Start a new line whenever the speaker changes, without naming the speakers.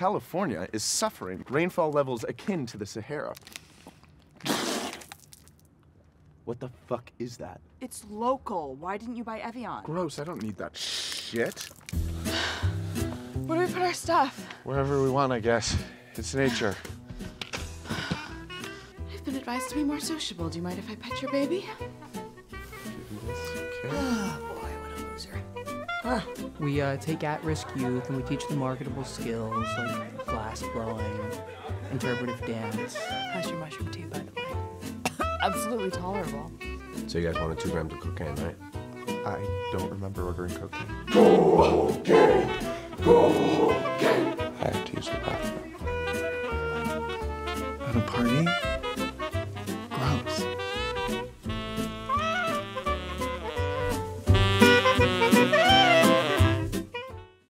California is suffering rainfall levels akin to the Sahara. What the fuck is that?
It's local. Why didn't you buy Evian?
Gross, I don't need that shit.
Where do we put our stuff?
Wherever we want, I guess. It's nature.
I've been advised to be more sociable. Do you mind if I pet your baby? Ah.
We uh, take at-risk youth and we teach them marketable skills like glass blowing, interpretive dance.
How's your mushroom tea, by the way? Absolutely tolerable.
So you guys wanted two grams of cocaine, right?
I don't remember ordering cocaine. Cocaine! Cocaine! I
have to use the bathroom.
At a party?